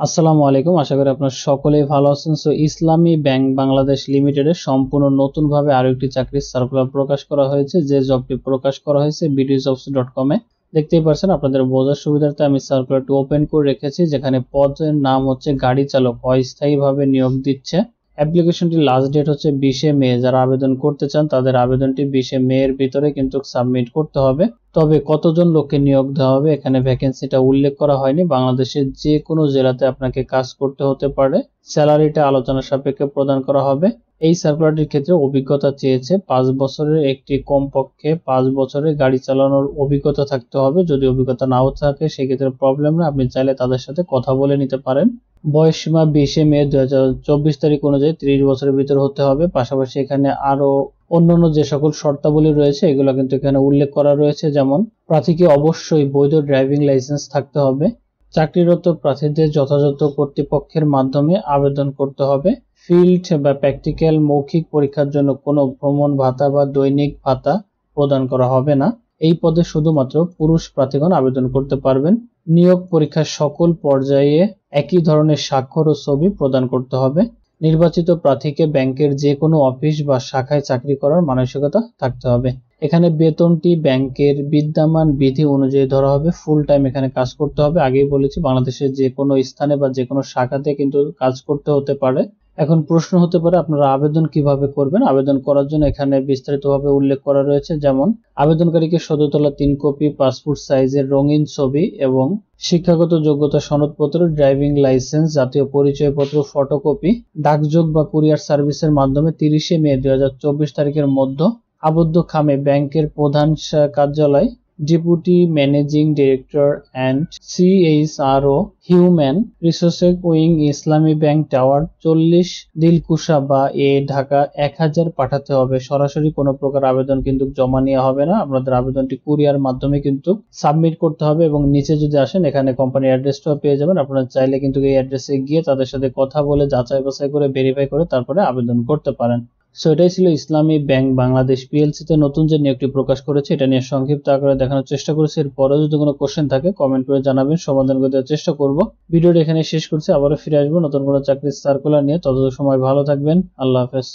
আসসালামু আলাইকুম। আশা করি আপনারা সকলেই ভালো আছেন। সো ইসলামী ব্যাংক বাংলাদেশ লিমিটেডের সম্পূর্ণ নতুনভাবে আরও একটি চাকরির সার্কুলার প্রকাশ করা হয়েছে। যে জবটি প্রকাশ করা হয়েছে বিডিজবস ডট কমে দেখতেই পারছেন আপনাদের বোঝার সুবিধার্থে আমি সার্কুলারটি ওপেন করে রেখেছি, যেখানে পদের নাম হচ্ছে গাড়ি চালক, অস্থায়ীভাবে নিয়োগ দিচ্ছে। অ্যাপ্লিকেশনটি লাস্ট ডেট হচ্ছে বিশে মে। যারা আবেদন করতে চান, তাদের আবেদনটি বিশে মে এর ভিতরে কিন্তু সাবমিট করতে হবে। তবে কতজন লোককে নিয়োগ দেওয়া হবে? এখানে ভ্যাকেন্সিটা উল্লেখ করা হয়নি। বাংলাদেশের যে কোনো জেলাতে আপনাকে কাজ করতে হতে পারে। স্যালারিটা আলোচনা সাপেক্ষে প্রদান করা হবে। এই সার্কুলারটির ক্ষেত্রে অভিজ্ঞতা চেয়েছে, পাঁচ বছরের একটি কমপক্ষে পাঁচ বছরের গাড়ি চালানোর অভিজ্ঞতা থাকতে হবে। যদি অভিজ্ঞতা নাও থাকে, সেক্ষেত্রে প্রবলেম না আপনি চাইলে তাদের সাথে কথা বলে নিতে পারেন। বয়স সীমা বিশে মে দু হাজার চব্বিশ তারিখ অনুযায়ী ত্রিশ বছরের ভিতরে হতে হবে। পাশাপাশি এখানে আরও অন্যান্য যে সকল শর্তাবলী রয়েছে, এগুলো কিন্তু এখানে উল্লেখ করা রয়েছে। যেমন, প্রার্থীকে অবশ্যই বৈধ ড্রাইভিং লাইসেন্স থাকতে হবে। চাকরিরত প্রার্থীদের যথাযথ কর্তৃপক্ষের মাধ্যমে আবেদন করতে হবে। ফিল্ড বা প্র্যাকটিক্যাল মৌখিক পরীক্ষার জন্য কোনো ভ্রমণ ভাতা বা দৈনিক ভাতা প্রদান করা হবে না। এই পদে শুধুমাত্র পুরুষ প্রার্থীগণ আবেদন করতে পারবেন। নিয়োগ পরীক্ষার সকল পর্যায়ে একই ধরনের স্বাক্ষর ও ছবি প্রদান করতে হবে। নির্বাচিত প্রার্থীকে ব্যাংকের যে কোনো অফিস বা শাখায় চাকরি করার মানসিকতা থাকতে হবে। এখানে বেতনটি ব্যাংকের বিদ্যমান বিধি অনুযায়ী ধরা হবে। ফুল টাইম এখানে কাজ করতে হবে। আগেই বলেছি, বাংলাদেশের যে কোনো স্থানে বা যে কোনো শাখাতে কিন্তু কাজ করতে হতে পারে। এখন প্রশ্ন হতে পারে, আপনারা আবেদন কীভাবে করবেন? আবেদন করার জন্য এখানে বিস্তারিতভাবে উল্লেখ করা রয়েছে, যেমন, আবেদনকারীকে সদতলা তিন কপি, পাসপোর্ট সাইজের রঙিন ছবি এবং শিক্ষাগত যোগ্যতা সনদপত্র, ড্রাইভিং লাইসেন্স, জাতীয় পরিচয়পত্র, ফটোকপি, ডাকযোগ বা কুরিয়ার সার্ভিসের মাধ্যমে তিরিশে মে দু হাজার চব্বিশ তারিখের মধ্যে আবদ্ধ খামে ব্যাংকের প্রধান কার্যালয় deputy managing director and CHRO human resources wing Islami bank tower চল্লিশ দিলকুশা বা এ ঢাকা এক হাজার পাঠাতে হবে। সরাসরি কোনো প্রকার আবেদন কিন্তু জমা নেওয়া হবে না। আপনাদের আবেদনটি কুরিয়ার মাধ্যমে কিন্তু সাবমিট করতে হবে এবং নিচে যদি আসেন, এখানে কোম্পানির অ্যাড্রেসটাও পেয়ে যাবেন। আপনারা চাইলে কিন্তু এই অ্যাড্রেসে গিয়ে তাদের সাথে কথা বলে যাচাই বাছাই করে ভেরিফাই করে তারপরে আবেদন করতে পারেন। সো এটাই ছিল ইসলামী ব্যাংক বাংলাদেশ পিএলসি তে নতুন যে নিয়োগটি প্রকাশ করেছে, এটা নিয়ে সংক্ষিপ্ত আকারে দেখানোর চেষ্টা করেছি। এরপরে যদি কোনো কোশ্চেন থাকে কমেন্ট করে জানাবেন, সমাধান করে দেওয়ার চেষ্টা করব। ভিডিওটি এখানে শেষ করছি, আবারও ফিরে আসব নতুন কোনো চাকরির সার্কুলার নিয়ে। ততদিন সময় ভালো থাকবেন, আল্লাহ হাফেজ।